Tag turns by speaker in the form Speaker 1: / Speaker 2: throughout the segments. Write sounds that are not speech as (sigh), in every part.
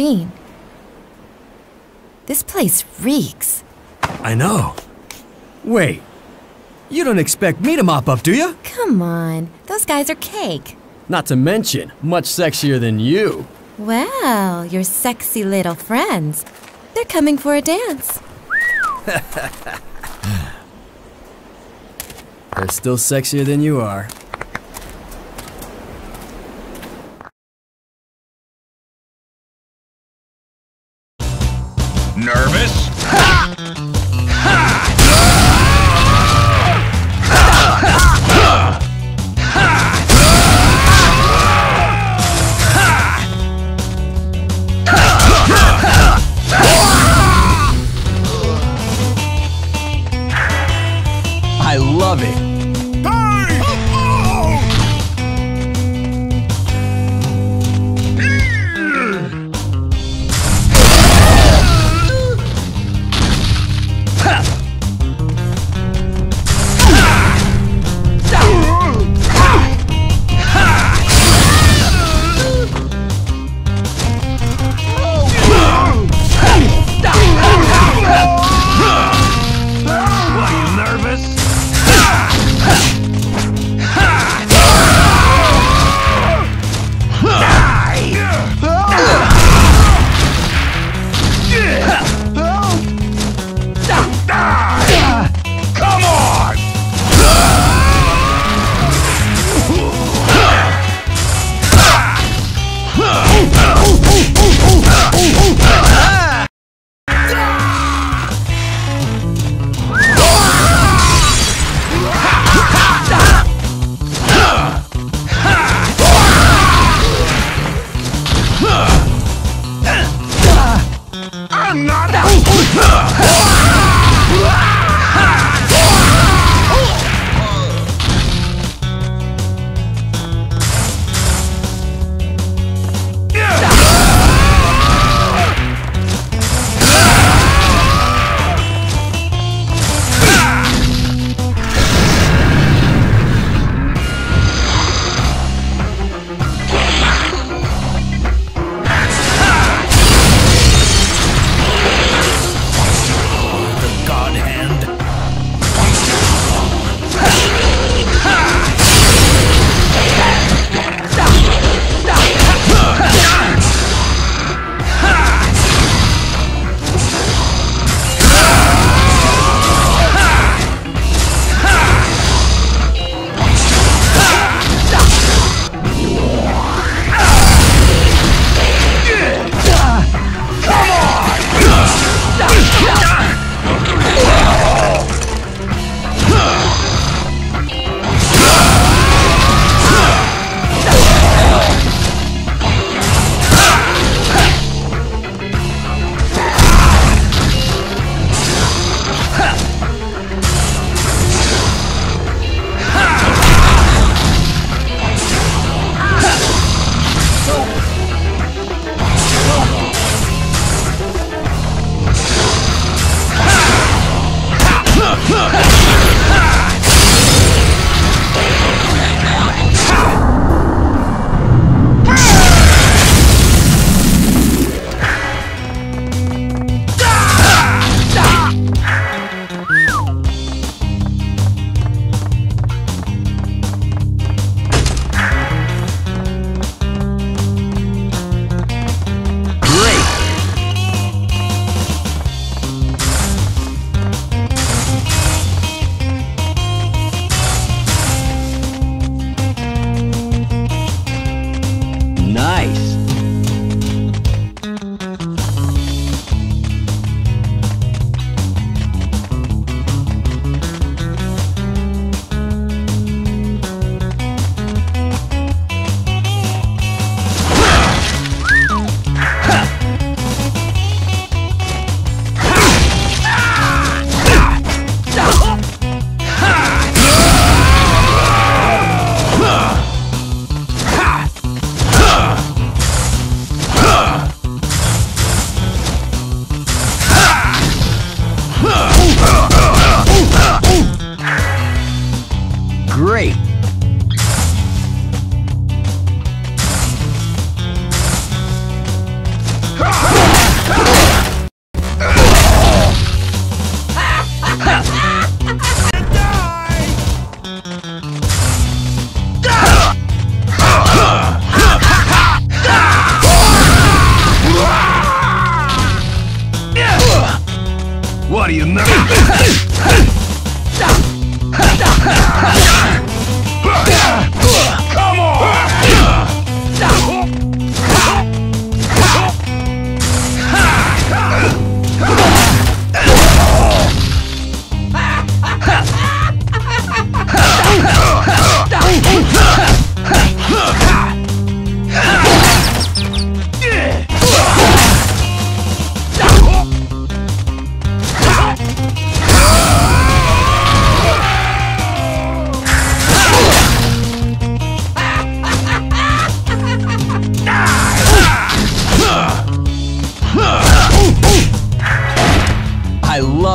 Speaker 1: Gene, this place reeks.
Speaker 2: I know. Wait, you don't expect me to mop up, do you?
Speaker 1: Come on, those guys are cake.
Speaker 2: Not to mention, much sexier than you.
Speaker 1: Well, your sexy little friends. They're coming for a dance. (laughs)
Speaker 2: They're still sexier than you are.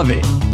Speaker 1: Harvey.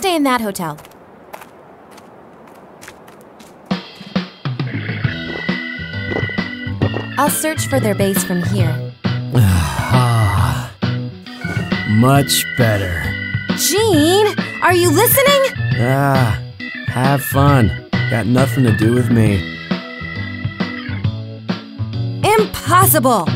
Speaker 1: Stay in that hotel. I'll search for their base from here. (sighs)
Speaker 2: ah, Much better.
Speaker 1: Gene, are you listening?
Speaker 2: Ah, have fun. Got nothing to do with me.
Speaker 1: Impossible!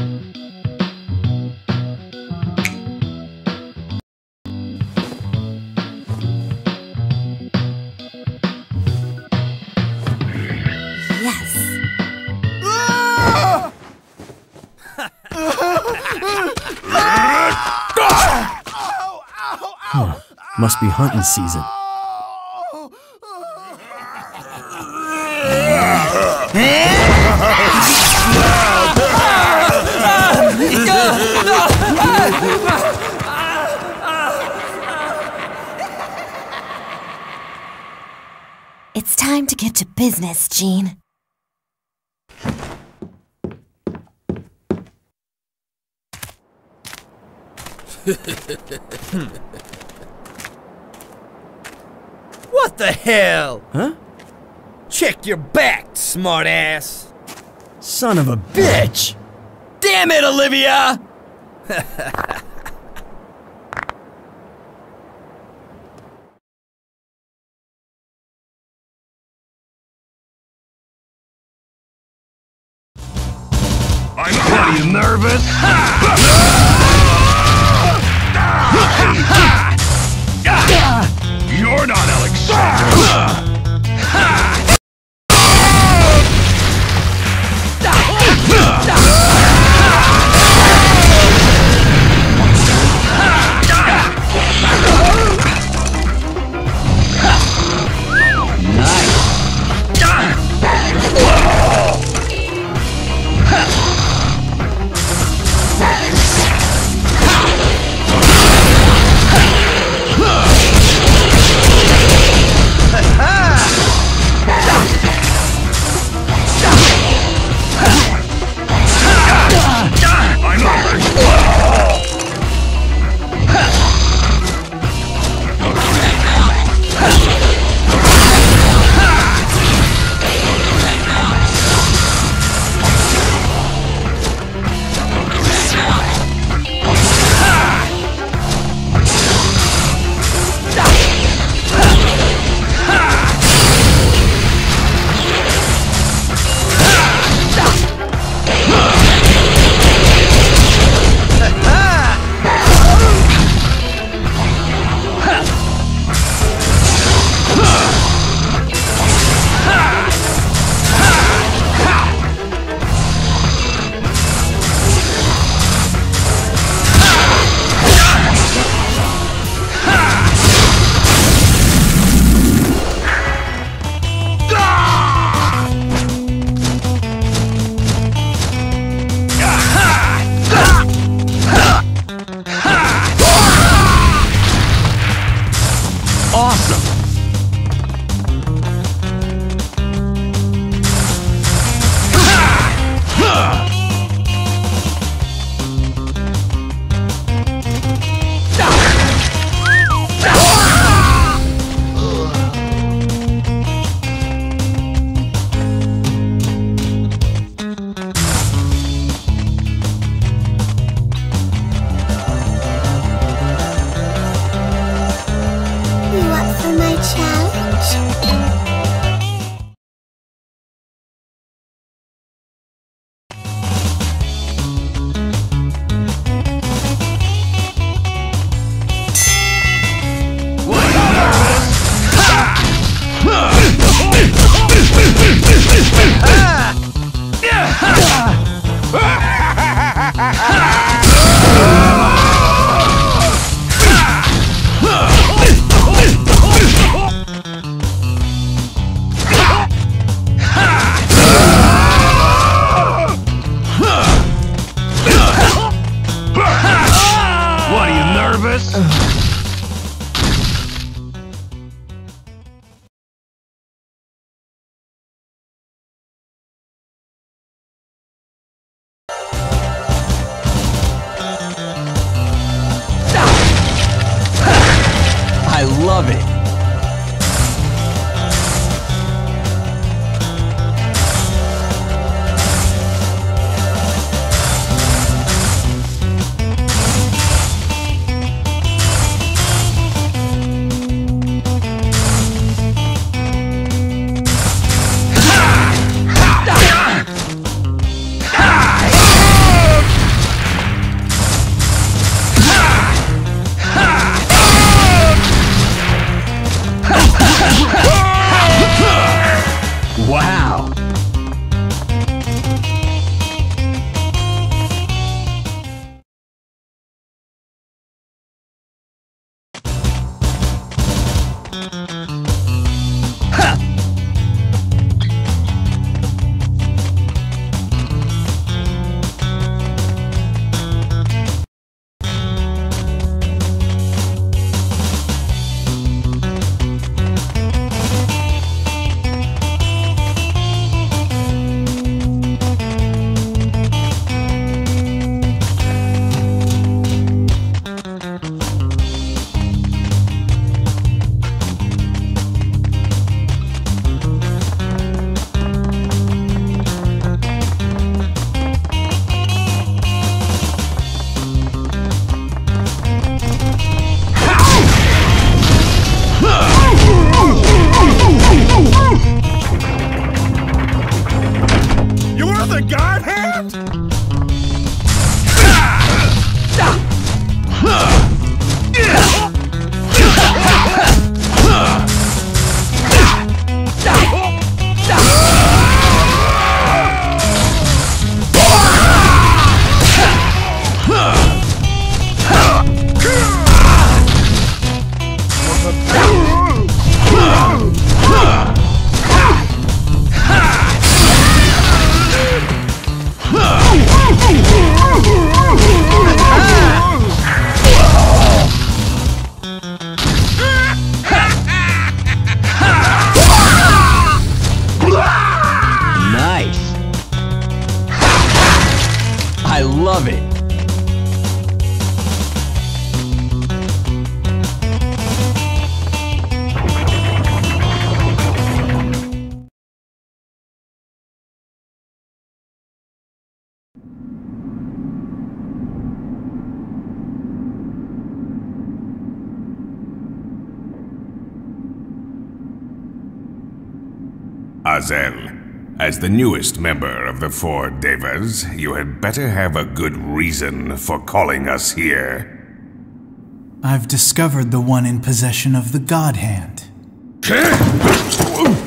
Speaker 2: Must be hunting season.
Speaker 1: It's time to get to business, Gene. (laughs)
Speaker 3: What the hell?
Speaker 2: Huh?
Speaker 3: Check your back, smartass.
Speaker 2: Son of a bitch!
Speaker 3: Damn it, Olivia! (laughs)
Speaker 4: Azel, as the newest member of the Four Devas, you had better have a good reason for calling us here.
Speaker 5: I've discovered the one in possession of the God Hand.
Speaker 6: ¡Oh!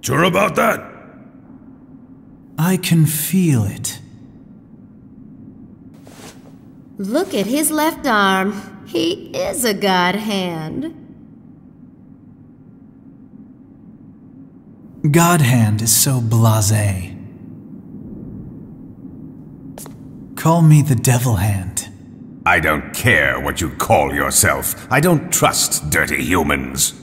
Speaker 6: Sure about that?
Speaker 5: I can feel it.
Speaker 7: Look at his left arm. He is a god hand.
Speaker 5: God Hand is so blase. Call me the Devil Hand.
Speaker 4: I don't care what you call yourself. I don't trust dirty humans.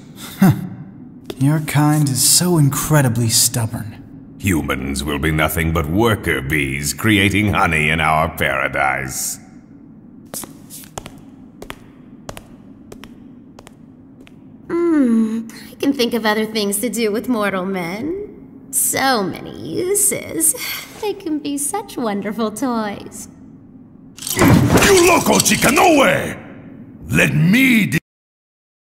Speaker 5: Your kind is so incredibly stubborn.
Speaker 4: Humans will be nothing but worker bees creating honey in our paradise.
Speaker 7: Hmm, I can think of other things to do with mortal men. So many uses. (sighs) They can be such wonderful toys.
Speaker 6: You loco, chica, no way! Let me de-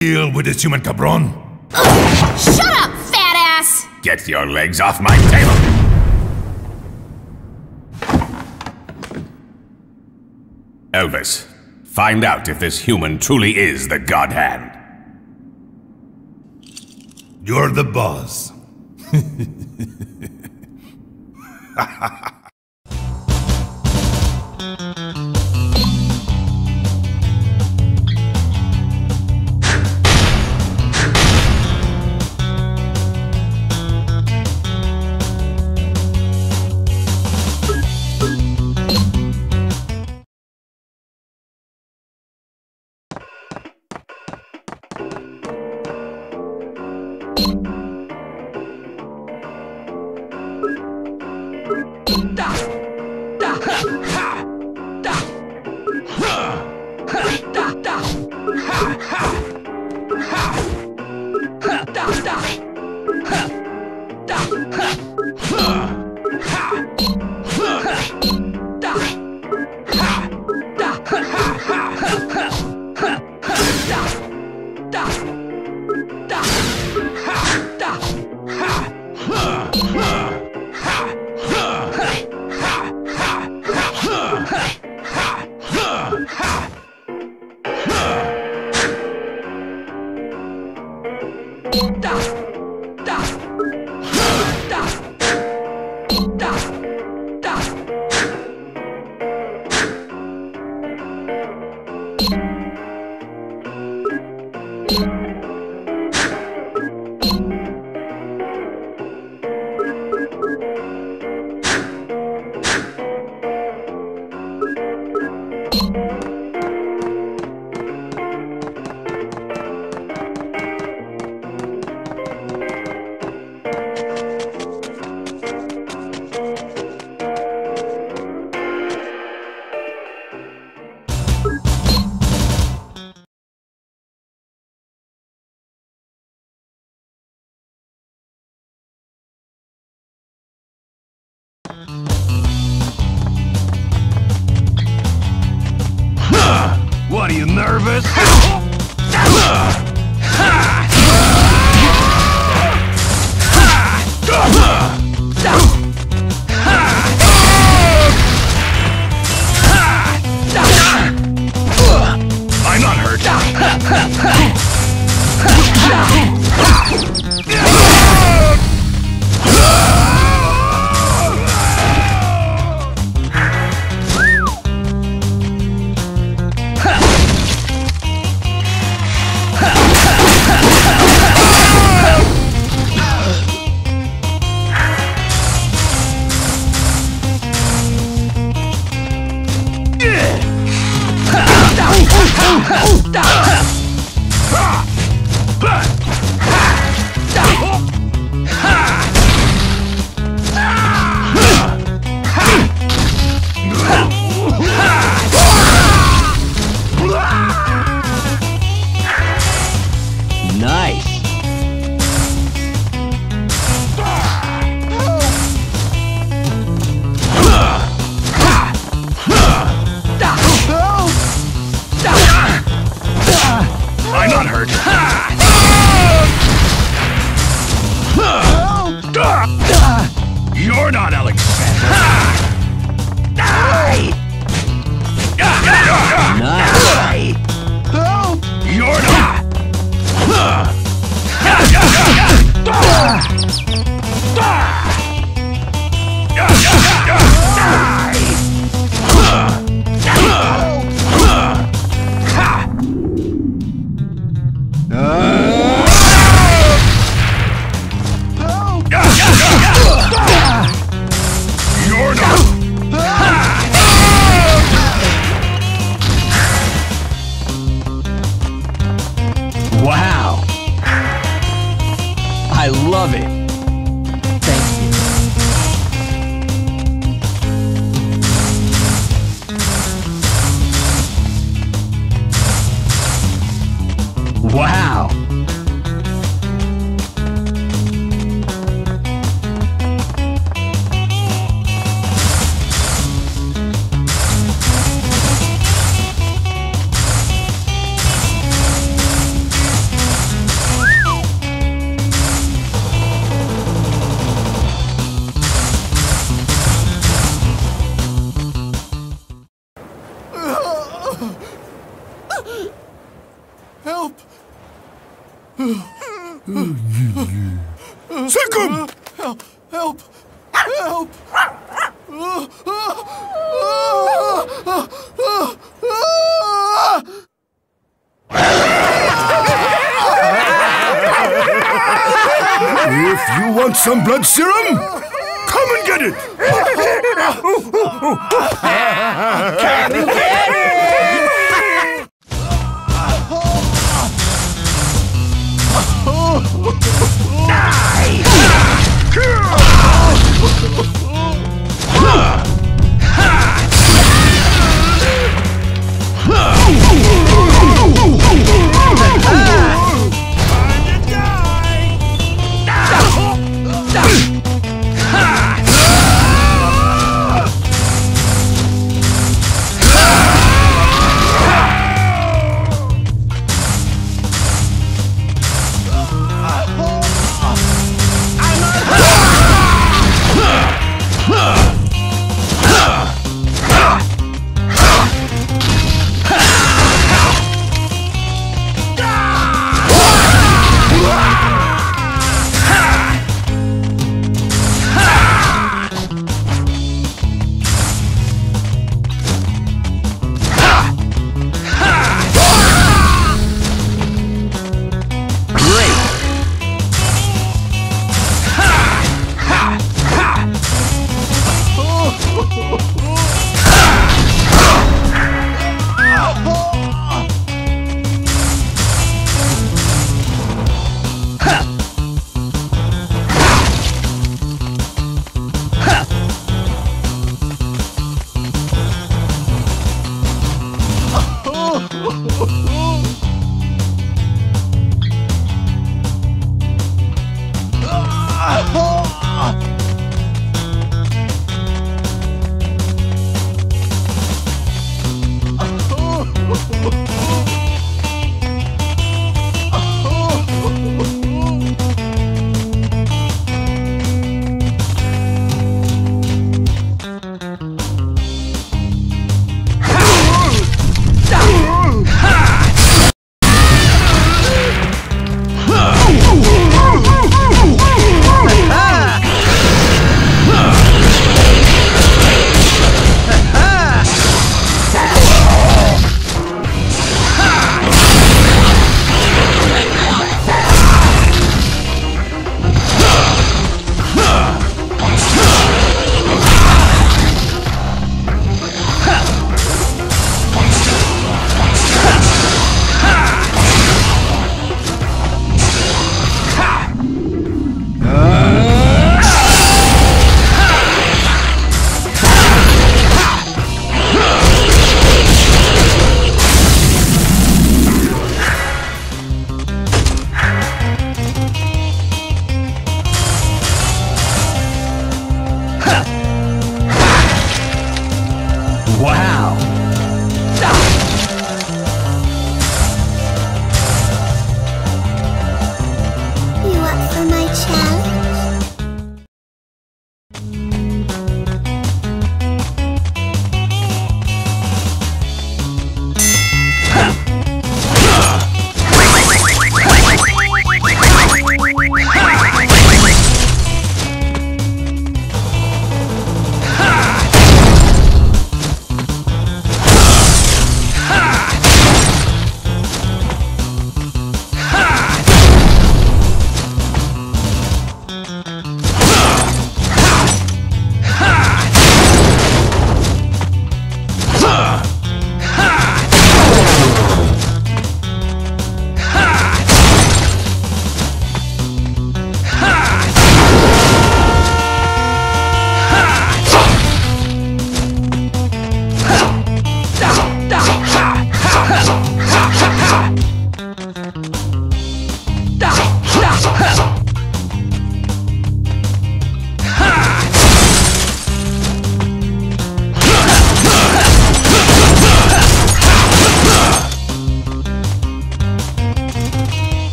Speaker 6: deal with this human cabron.
Speaker 7: Shut up, fat ass!
Speaker 4: Get your legs off my table! Elvis, find out if this human truly is the God Hand.
Speaker 6: You're the boss. (laughs) some blood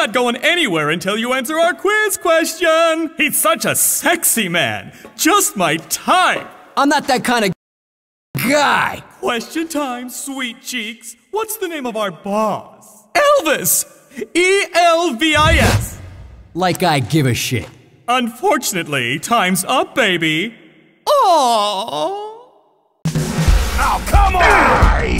Speaker 8: not going anywhere until you answer our quiz question! He's such a sexy man! Just my type!
Speaker 2: I'm not that kind of guy.
Speaker 8: Question time, sweet cheeks. What's the name of our boss? Elvis! E L V I S!
Speaker 2: Like I give a shit.
Speaker 8: Unfortunately, time's up, baby. Aww.
Speaker 6: Now, come on!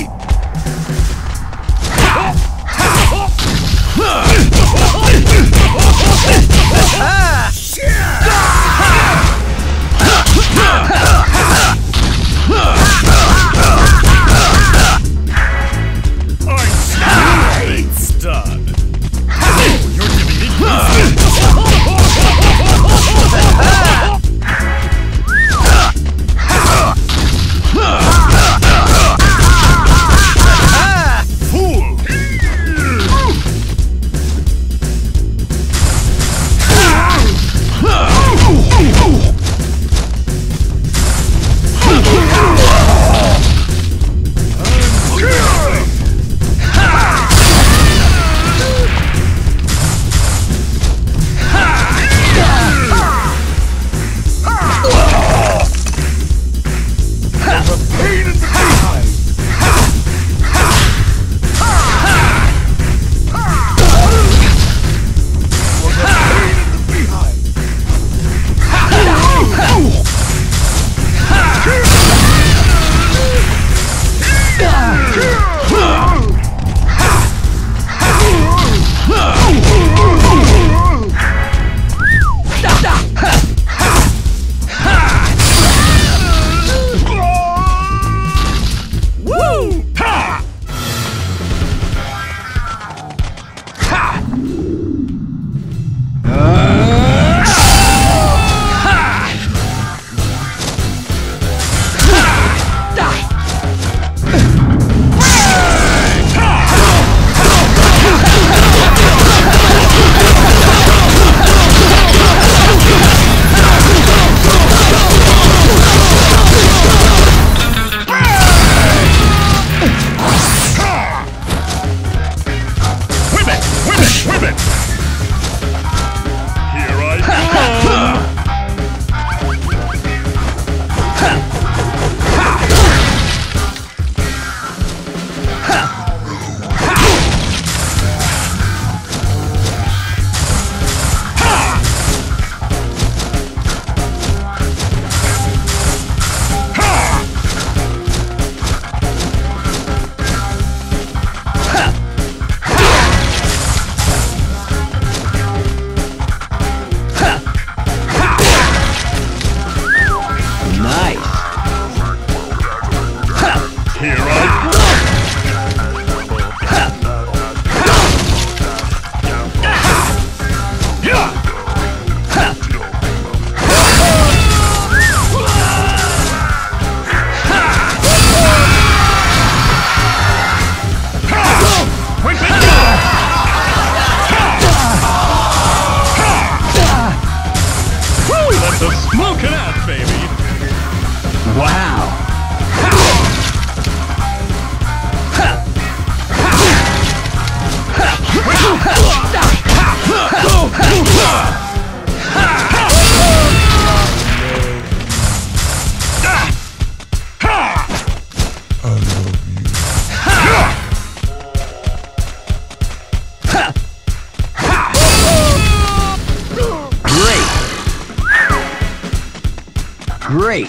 Speaker 3: Great.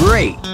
Speaker 3: Great.